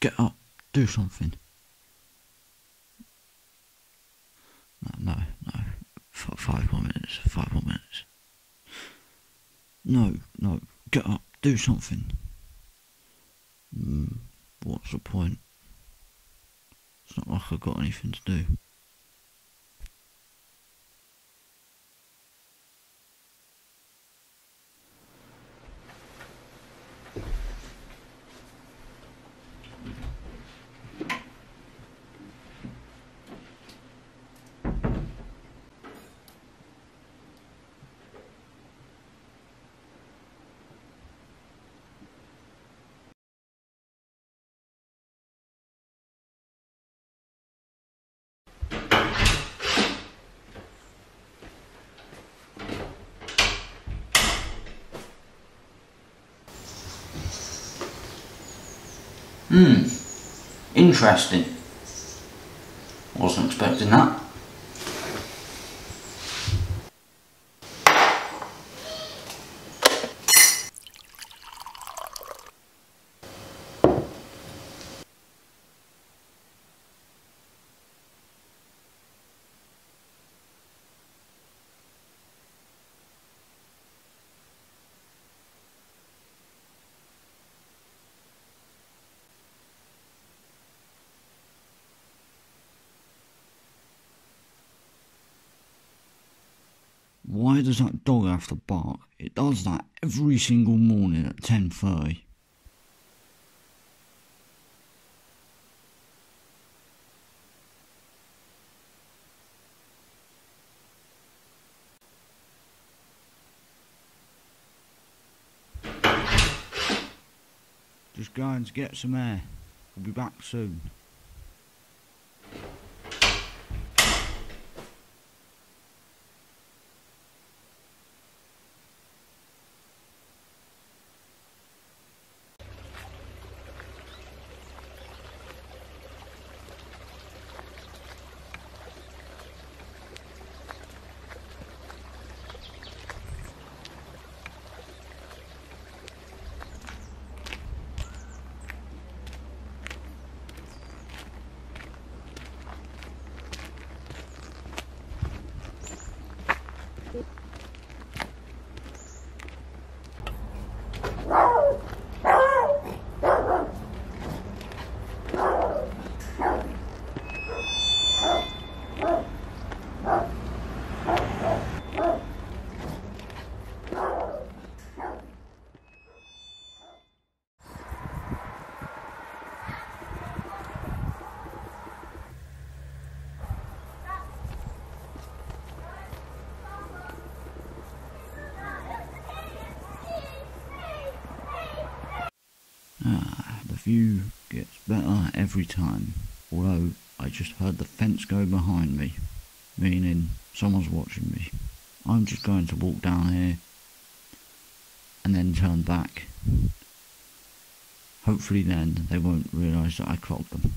Get up, do something. No, no, no. F- five more minutes, five more minutes. No, no, get up, do something. Mm, what's the point? It's not like I've got anything to do. Hmm. Interesting. Wasn't expecting that. Why does that dog have to bark? It does that every single morning at 10.30. Just going to get some air. We'll be back soon. Ah, the view gets better every time. Although I just heard the fence go behind me, meaning someone's watching me. I'm just going to walk down here and then turn back. Hopefully, then they won't realise that I clocked them.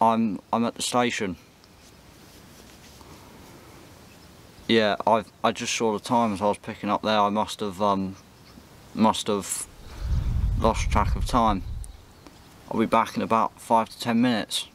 I'm I'm at the station. Yeah, I I just saw the time as I was picking up there. I must have um must have lost track of time. I'll be back in about five to ten minutes.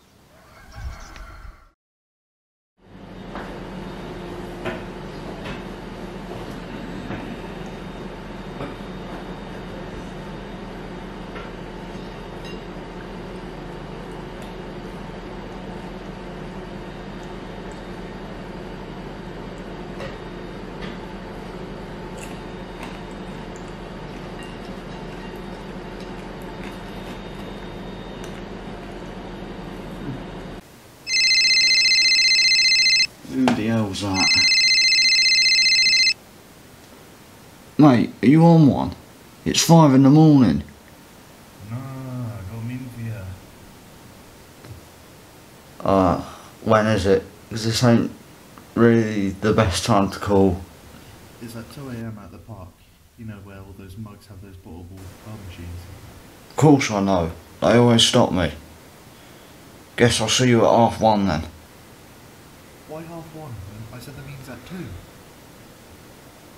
Who the hell's that? Mate, are you on one? It's five in the morning. No, got in for you. Uh, when is it? Because this ain't really the best time to call. It's at 2 a.m. at the park. You know where all those mugs have those portable bar machines. Of course I know. They always stop me. Guess I'll see you at half one then. Why half one? I said the meeting's at 2.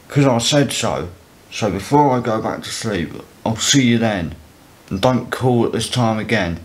Because I said so. So before I go back to sleep, I'll see you then. And don't call at this time again.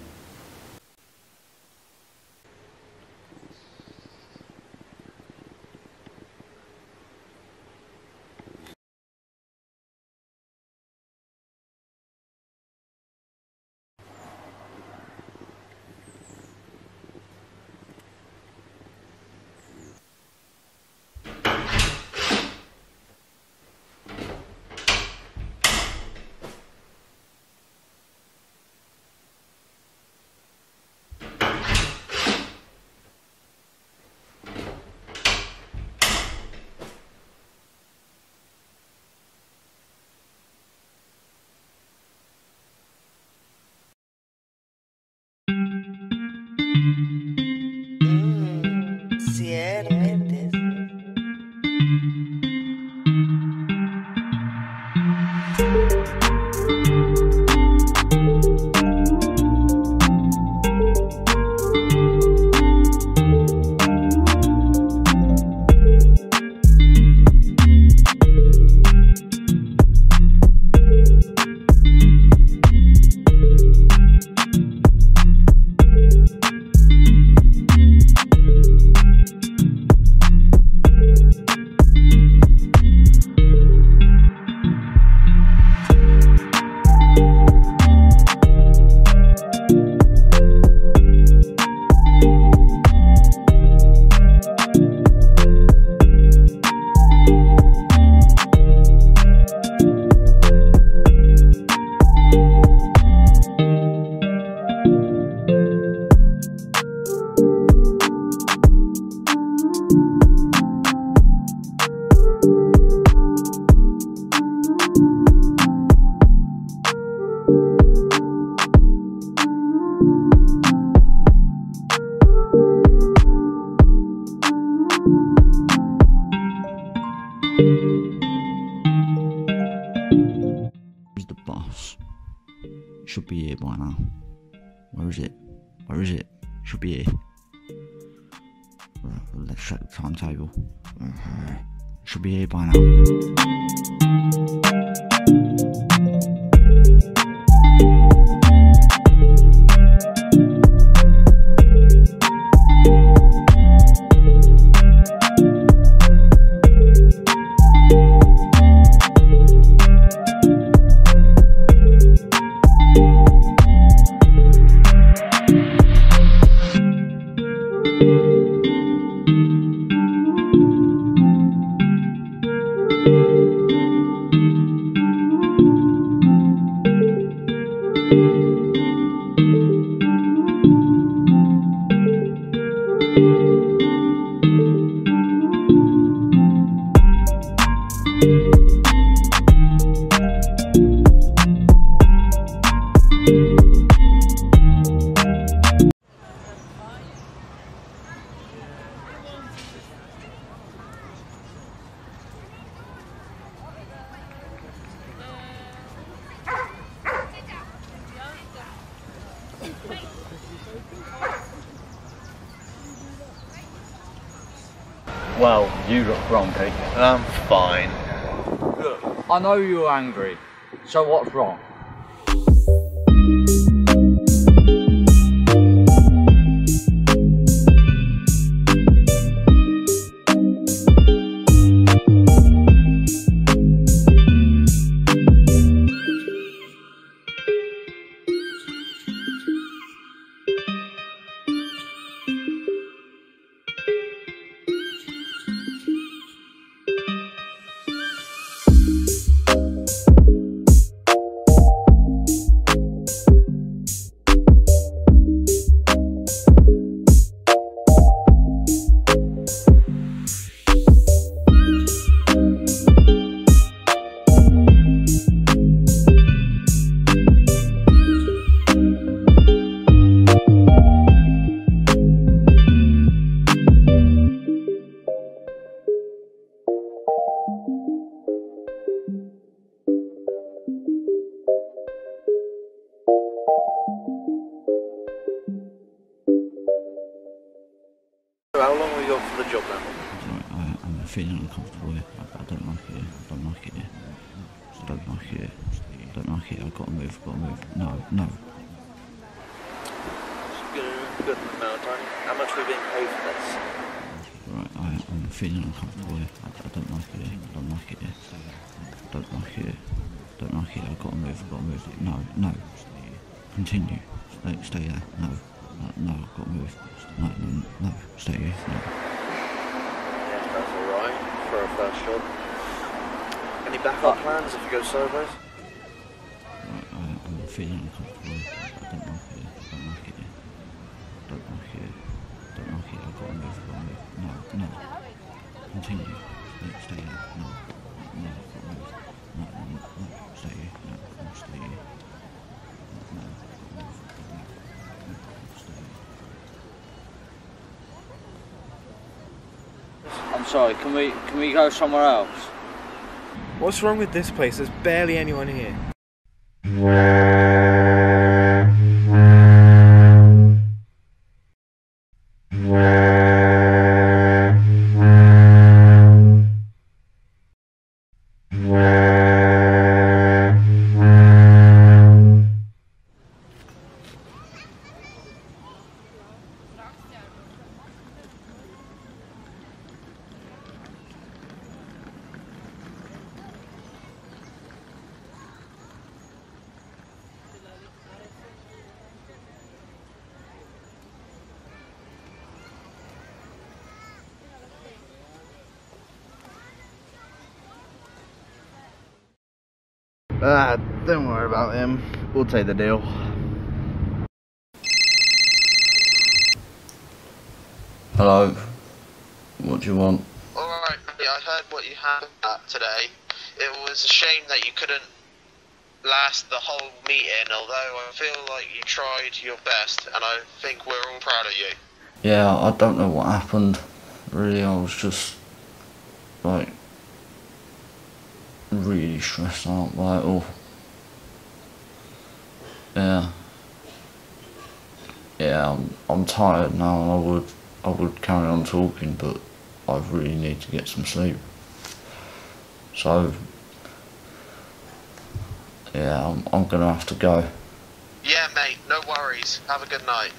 Where's the? It should be here by now. Where is it? Where is it? Should be here. Let's check the timetable. Should be here by now. Look grumpy. I'm fine. Look, I know you're angry. So what's wrong? How long you on for the job now? Right, I, I'm feeling uncomfortable here. I, I don't like it here. I don't like it here. I don't like it here. I don't like it. I've got to move. I've got to move. No, no. Good, good amount time. How much were you being paid for this? Right, I, I'm feeling uncomfortable here. I, I don't like it here. I don't like it here. I don't like it here. I don't like it. I've got to move. I've got to move. No, no. Continue. Stay, stay there. No. No, no, I've got to move. No, no, no. Stay here. No. Yeah, that's alright for a first job. Any backup plans if you go sideways? Right, I, I'm feeling sorry, can we can we go somewhere else? What's wrong with this place? There's barely anyone here. Ah, don't worry about him. We'll take the deal. Hello. What do you want? Alright, I heard what you had today. It was a shame that you couldn't last the whole meeting, although I feel like you tried your best, and I think we're all proud of you. Yeah, I don't know what happened. Really, I was just like really stressed out by it all. Yeah. Yeah, I'm I'm tired now and I would I would carry on talking but I really need to get some sleep. So yeah, I'm I'm gonna have to go. Yeah, mate, no worries. Have a good night.